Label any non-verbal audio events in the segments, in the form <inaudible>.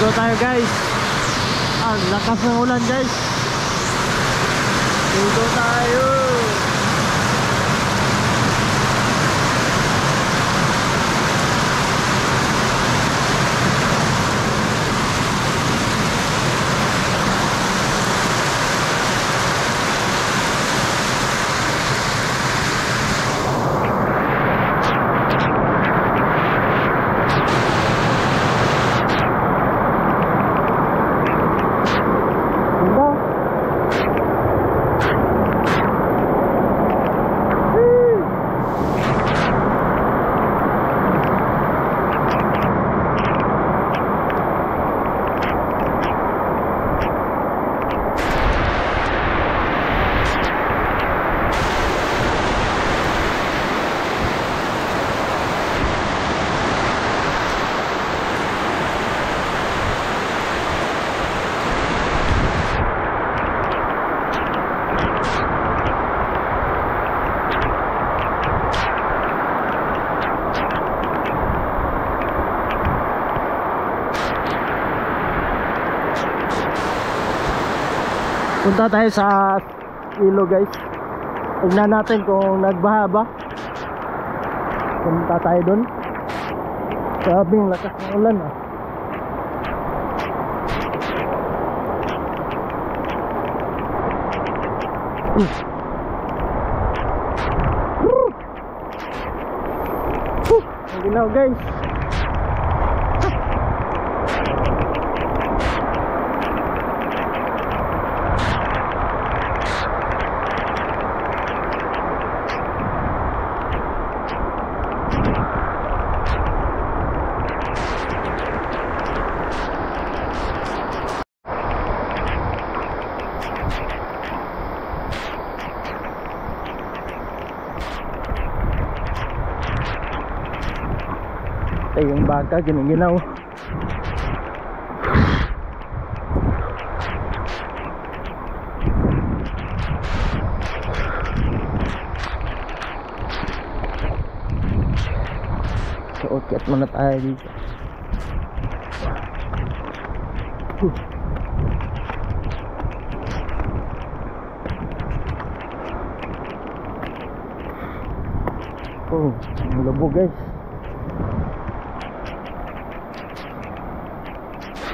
Ligo tayo guys. Ang lakas ng ulan guys. Ligo tayo. Ganda. Punta tayo sa ilo guys. Tignan natin kung nagbaha ba. Punta tayo dun. Sabing lakas ng ulan ah. Ang ginaw guys. Ito yung baka, giniginaw. So, okay, at muna tayo dito. Huh. Oh, labo guys.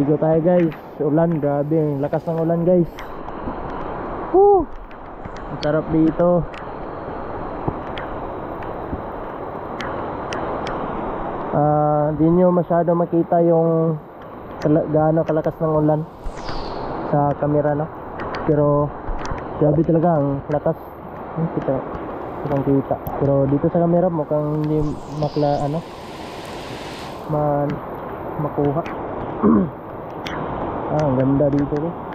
Ligo tayo guys. Ulan, grabe. Lakas ng ulan guys. Woo! Ang sarap dito. Ah, hindi nyo masyado makita yung kala- gaano kalakas ng ulan sa camera no. Pero grabe talaga ang lakas. Hmm, kita kitang kita. Pero dito sa camera mukhang hindi makla ano man makuha. <clears throat> ah, ang ganda dito eh.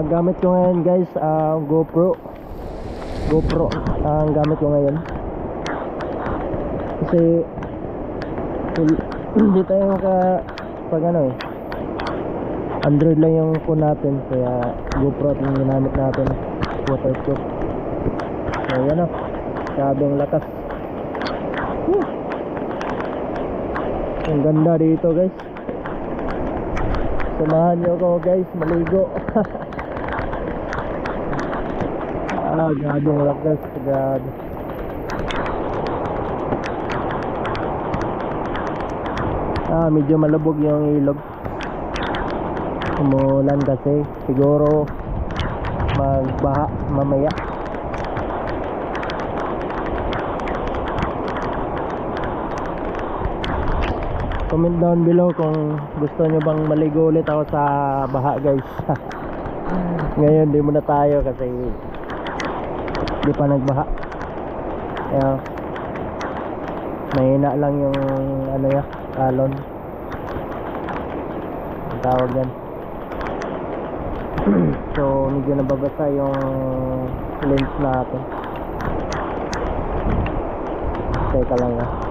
Ah, gamit ko ngayon guys, ah, GoPro. GoPro ang gamit ko ngayon. Kasi hindi- tayo maka pag ano eh. Android lang yung phone natin kaya GoPro at yung ginamit natin. Waterproof. So yan o. Sabi ang lakas. Whew. Ang ganda dito guys. Samahan niyo ako guys, maligo. <laughs> ah, gadong lakas, gad. Ah, medyo malubog yung ilog. Umulan kasi, siguro magbaha mamaya. Comment down below kung gusto nyo bang maligo ulit ako sa baha guys. <laughs> Ngayon di muna tayo kasi di pa nagbaha. Kaya mahina lang yung ano ya, kalon. Ang tawag yan. <clears throat> so medyo nababasa yung lens natin. Teka lang ah.